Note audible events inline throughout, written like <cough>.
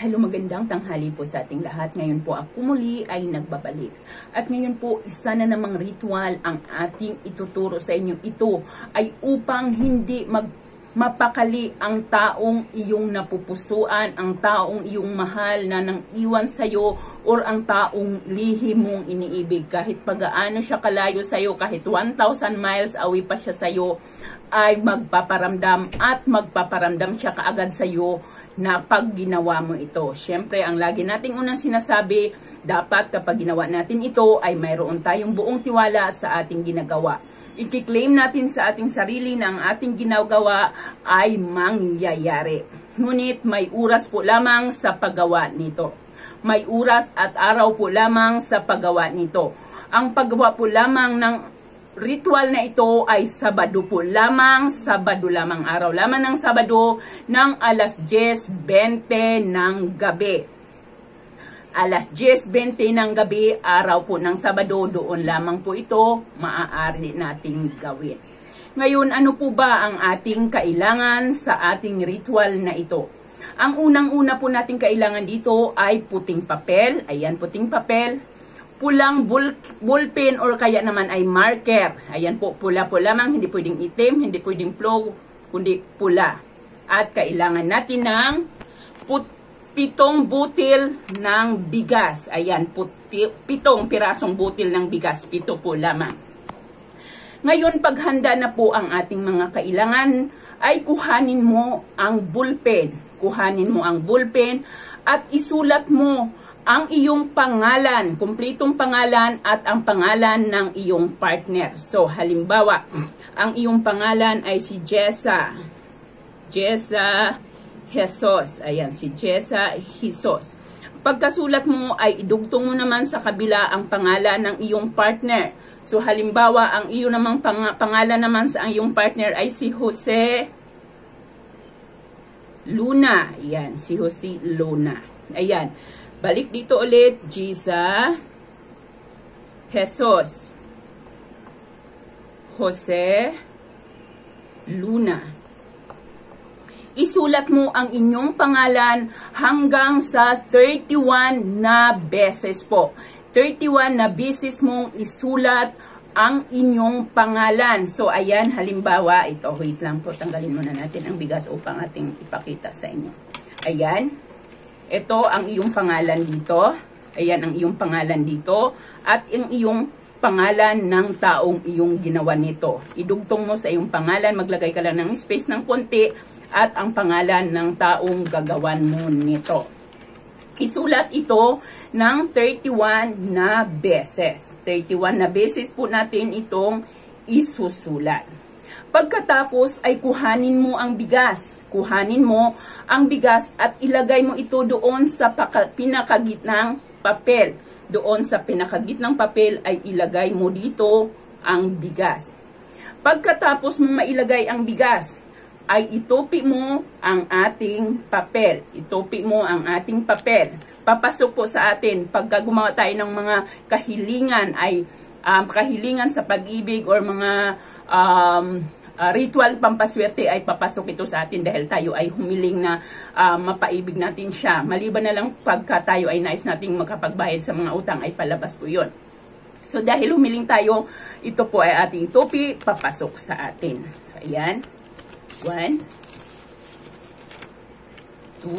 Hello, magandang tanghali po sa ating lahat. Ngayon po ako muli ay nagbabalik. At ngayon po, isa na namang ritual ang ating ituturo sa inyo. Ito ay upang hindi mag mapakali ang taong iyong napupusuan, ang taong iyong mahal na nang iwan sa'yo or ang taong lihim mong iniibig. Kahit pagaano siya kalayo sa'yo, kahit 1,000 miles away pa siya sa'yo, ay magpaparamdam at magpaparamdam siya kaagad sa'yo na pag ginawa mo ito. Siyempre, ang lagi nating unang sinasabi, dapat kapag ginawa natin ito ay mayroon tayong buong tiwala sa ating ginagawa. Ikiklaim natin sa ating sarili na ang ating ginagawa ay mangyayari. Ngunit may oras po lamang sa paggawa nito. May oras at araw po lamang sa paggawa nito. Ang paggawa po lamang ng ritual na ito ay Sabado po lamang, Sabado lamang, araw lamang ng Sabado ng alas 10.20 ng gabi. Alas 10.20 ng gabi, araw po ng Sabado, doon lamang po ito maaari nating gawin. Ngayon, ano po ba ang ating kailangan sa ating ritual na ito? Ang unang-una po nating kailangan dito ay puting papel. Ayan, puting papel pulang bull, bullpen or kaya naman ay marker. Ayan po, pula po lamang, hindi pwedeng itim, hindi pwedeng flow, kundi pula. At kailangan natin ng put, pitong butil ng bigas. Ayan, puti, pitong pirasong butil ng bigas, pito po lamang. Ngayon, paghanda na po ang ating mga kailangan, ay kuhanin mo ang bullpen. Kuhanin mo ang bullpen at isulat mo ang iyong pangalan, kumpletong pangalan at ang pangalan ng iyong partner. So, halimbawa, ang iyong pangalan ay si Jessa. Jessa Jesus. Ayan, si Jessa Jesus. Pagkasulat mo ay idugtong mo naman sa kabila ang pangalan ng iyong partner. So, halimbawa, ang iyo namang pang pangalan naman sa iyong partner ay si Jose Luna. Ayan, si Jose Luna. Ayan. Balik dito ulit, Giza, Jesus, Jose, Luna. Isulat mo ang inyong pangalan hanggang sa 31 na beses po. 31 na beses mong isulat ang inyong pangalan. So, ayan, halimbawa, ito, wait lang po, tanggalin muna natin ang bigas upang ating ipakita sa inyo. Ayan. Ito ang iyong pangalan dito. Ayan ang iyong pangalan dito. At ang iyong pangalan ng taong iyong ginawa nito. Idugtong mo sa iyong pangalan, maglagay ka lang ng space ng konti at ang pangalan ng taong gagawan mo nito. Isulat ito ng 31 na beses. 31 na beses po natin itong isusulat. Pagkatapos ay kuhanin mo ang bigas. Kuhanin mo ang bigas at ilagay mo ito doon sa pinakagitnang papel. Doon sa pinakagitnang papel ay ilagay mo dito ang bigas. Pagkatapos mo mailagay ang bigas, ay itupi mo ang ating papel. Itupi mo ang ating papel. Papasok po sa atin, pagka gumawa tayo ng mga kahilingan, ay um, kahilingan sa pag-ibig or mga um, uh, ritual pampaswerte ay papasok ito sa atin dahil tayo ay humiling na uh, mapaibig natin siya. Maliban na lang pagka tayo ay nais nating makapagbayad sa mga utang ay palabas po yun. So dahil humiling tayo, ito po ay ating topi papasok sa atin. So ayan. 1 2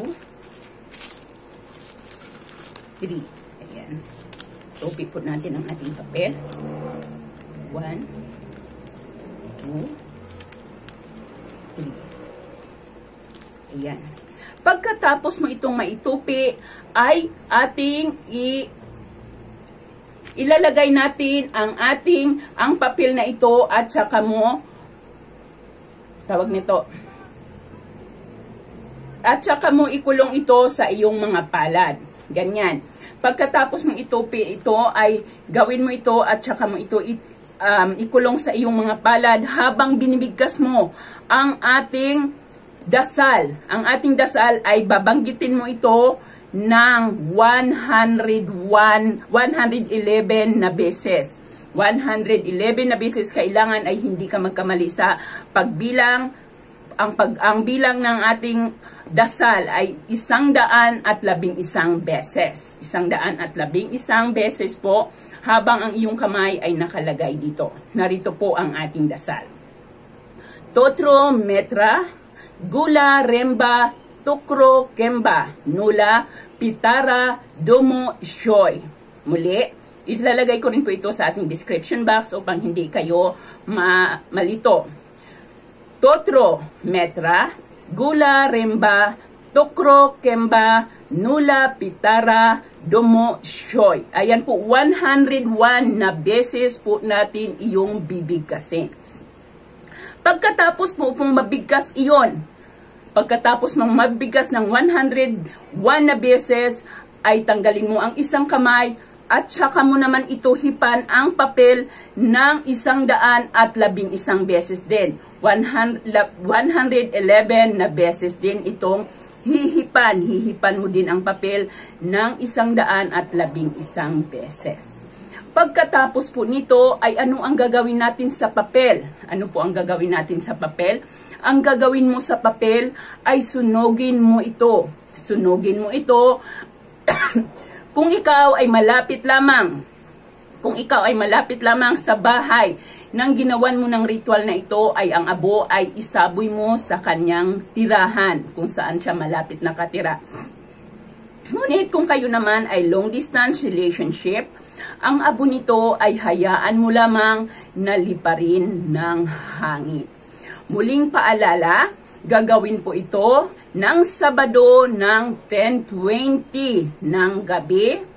3 Ayan. Topi po natin ang ating papel. 1 2 natin. Ayan. Pagkatapos mo itong maitupi, ay ating i ilalagay natin ang ating ang papel na ito at saka mo tawag nito at saka mo ikulong ito sa iyong mga palad. Ganyan. Pagkatapos mong itupi ito ay gawin mo ito at saka mo ito um, ikulong sa iyong mga palad habang binibigkas mo ang ating dasal. Ang ating dasal ay babanggitin mo ito ng 101, 111 na beses. 111 na beses kailangan ay hindi ka magkamali sa pagbilang ang pag ang bilang ng ating dasal ay isang daan at labing isang beses. Isang daan at labing isang beses po habang ang iyong kamay ay nakalagay dito. Narito po ang ating dasal. Totro metra, gula remba, tukro kemba, nula, pitara, domo, shoy. Muli, ilalagay ko rin po ito sa ating description box upang hindi kayo ma malito. Totro metra, gula remba, tukro kemba, nula, pitara, domo, shoy. Ayan po, 101 na beses po natin iyong bibigkasin. Pagkatapos mo pong mabigkas iyon, pagkatapos mong mabigas ng 101 na beses, ay tanggalin mo ang isang kamay at saka mo naman ito hipan ang papel ng isang daan at labing isang beses din. 100, 111 na beses din itong hihipan. Hihipan mo din ang papel ng isang daan at labing isang beses. Pagkatapos po nito ay ano ang gagawin natin sa papel? Ano po ang gagawin natin sa papel? Ang gagawin mo sa papel ay sunogin mo ito. Sunogin mo ito <coughs> kung ikaw ay malapit lamang. Kung ikaw ay malapit lamang sa bahay nang ginawan mo ng ritual na ito ay ang abo ay isaboy mo sa kanyang tirahan kung saan siya malapit nakatira. Ngunit kung kayo naman ay long distance relationship, ang abo nito ay hayaan mo lamang na liparin ng hangin. Muling paalala, gagawin po ito ng Sabado ng 10.20 ng gabi.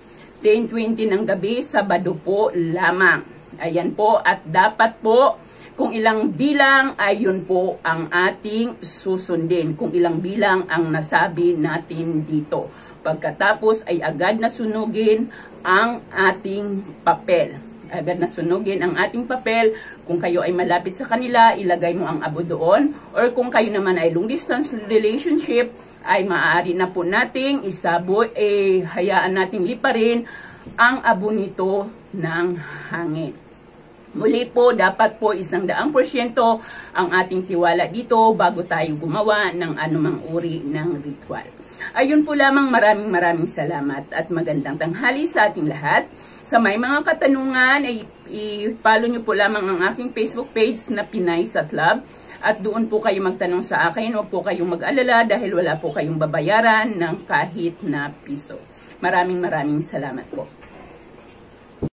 10.20 ng gabi, Sabado po lamang. Ayan po, at dapat po, kung ilang bilang ay yun po ang ating susundin. Kung ilang bilang ang nasabi natin dito. Pagkatapos ay agad na sunugin ang ating papel. Agad na sunugin ang ating papel. Kung kayo ay malapit sa kanila, ilagay mo ang abo doon. Or kung kayo naman ay long distance relationship, ay maaari na po nating isabo, eh, hayaan nating liparin ang abo nito ng hangin. Muli po, dapat po isang daang porsyento ang ating tiwala dito bago tayo gumawa ng anumang uri ng ritual. Ayun po lamang maraming maraming salamat at magandang tanghali sa ating lahat. Sa may mga katanungan, ay i-follow nyo po lamang ang aking Facebook page na Pinay sa Club. At doon po kayo magtanong sa akin, huwag po kayong mag-alala dahil wala po kayong babayaran ng kahit na piso. Maraming maraming salamat po.